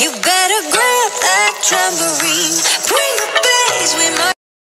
You better grab that tambourine.